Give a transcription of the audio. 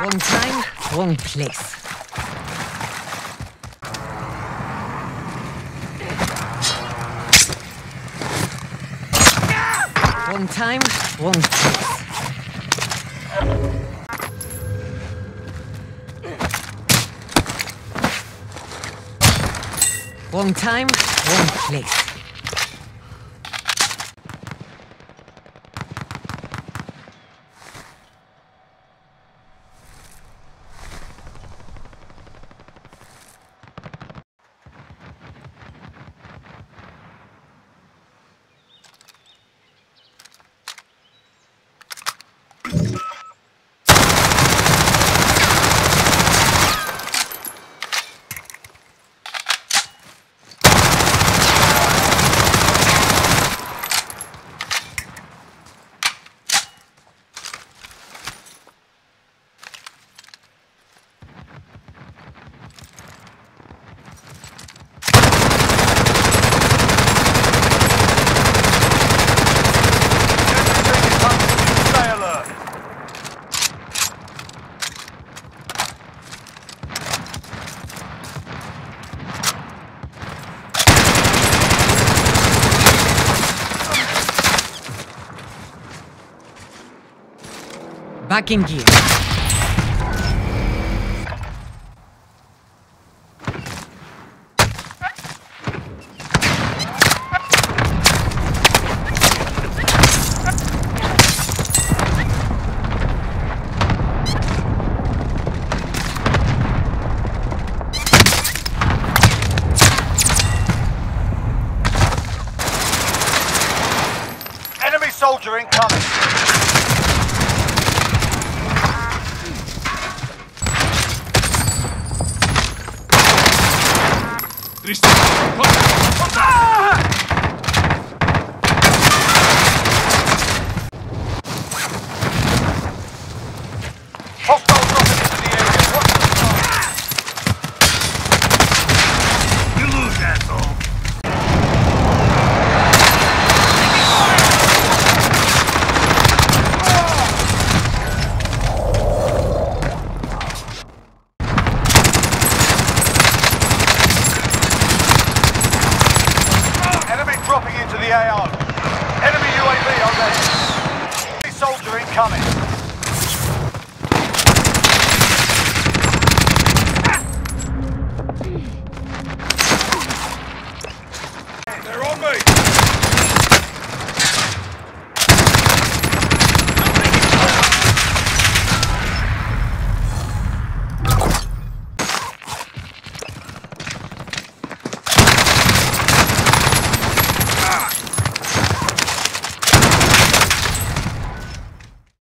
Wrong time, wrong place. Wrong time, wrong place. Wrong time, wrong place. Back in gear. Enemy soldier incoming. Tristeza! Ah! Hostile! The. Enemy UAV on. Enemy soldier incoming.